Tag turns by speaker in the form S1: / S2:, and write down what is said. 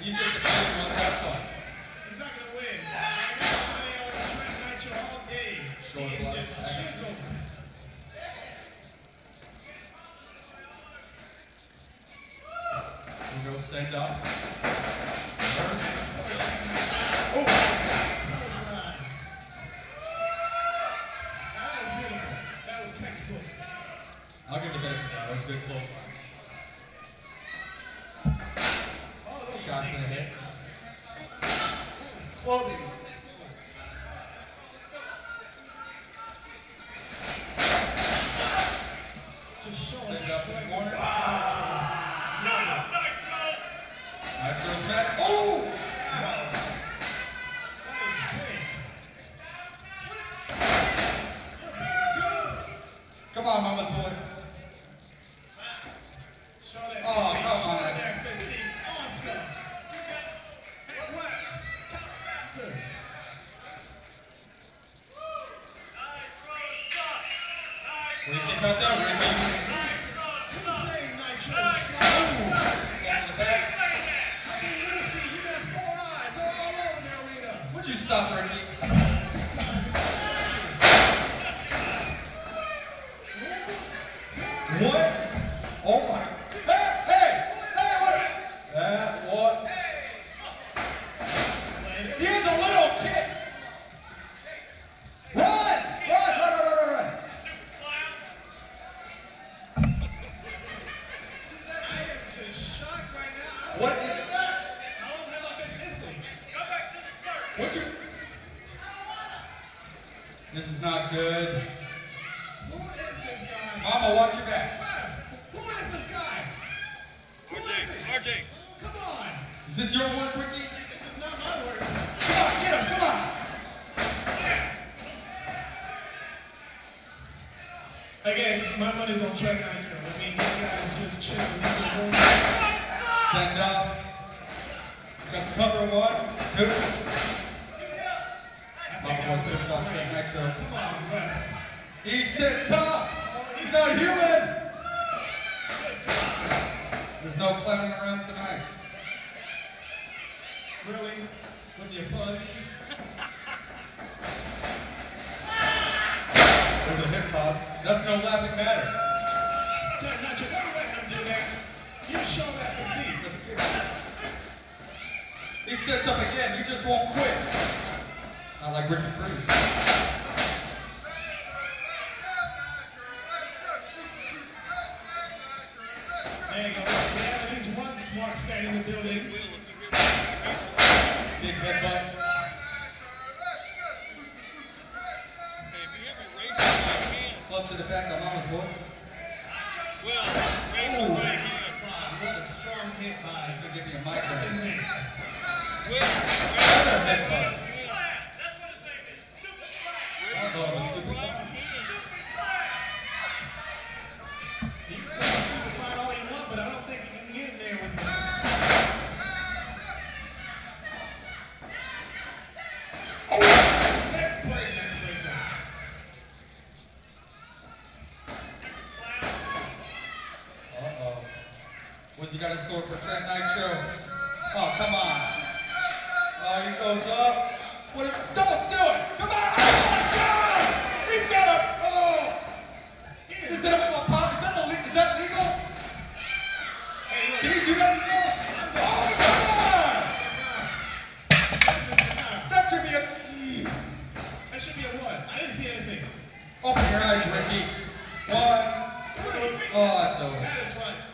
S1: He's
S2: just a kid who wants to have fun.
S1: He's not gonna win. I got money on Trent Nitro all day.
S2: Short
S1: he is just chiseled.
S2: We go send. Reverse.
S1: Oh! That was beautiful. That was textbook.
S2: I'll give the benefit of that. That was a good clothesline.
S1: Oh, of
S2: Nitro's met. Oh! Come on, mama's boy.
S1: Show that
S2: Oh,
S1: physique.
S2: come
S1: Show
S2: on.
S1: that physique. Awesome. What? Sir.
S2: What do you think about that, Ricky?
S1: Who's saying Nitro
S2: Ooh.
S1: sucks?
S2: Down to the back.
S1: I mean, Lucy, you got four eyes. They're
S2: What? Oh my. Hey, hey, hey, what? That, what? He is a little kid. Run! Run, run, run, run, run, run.
S1: I am just shocked right now.
S2: What is it?
S1: How long have I been missing?
S2: What you? This is not good.
S1: Who is this guy?
S2: Mama, watch your back.
S1: Ref, Who is this guy? Who is it?
S3: RJ,
S1: Come on.
S2: Is this your word, Ricky?
S1: This is not my word.
S2: Come on, get him, come on.
S1: Again, my money's on Trent Nitro. I mean, you guys just chiseling the
S2: Send up. Got some cover. One, two. Wants to shot Trent.
S1: Come on, ref.
S2: He sits up. He's not human. There's no clowning around tonight.
S1: Really? With your puns?
S2: There's a hip toss. That's no laughing matter.
S1: Trent Nitro, don't let him do that. You show that physique.
S2: That's a kick. He sits up again. He just won't quit. Not like Richard Cruz.
S1: There you go. Yeah, there's one smart fan in the building.
S2: Big headbutt.
S3: hey, if you hear me raise your right hand,
S2: Club to the back Mama's boy.
S3: Will, raise your
S2: Ooh.
S3: right.
S1: Wow, what a strong hit by.
S2: He's gonna give me a
S1: What's
S2: What's he got in store for Trent Nitro? Oh, come on. Oh, he goes up. What? A, don't do it. Come on. Oh, my God. He's got a. Oh. Is that a, a pop? Is that, illegal? is that legal? Can he do that anymore? Oh, come on. That should be a. Mm.
S1: That should be a what? I didn't see anything.
S2: Open your eyes, Ricky. One. Oh, it's over.
S1: That is right.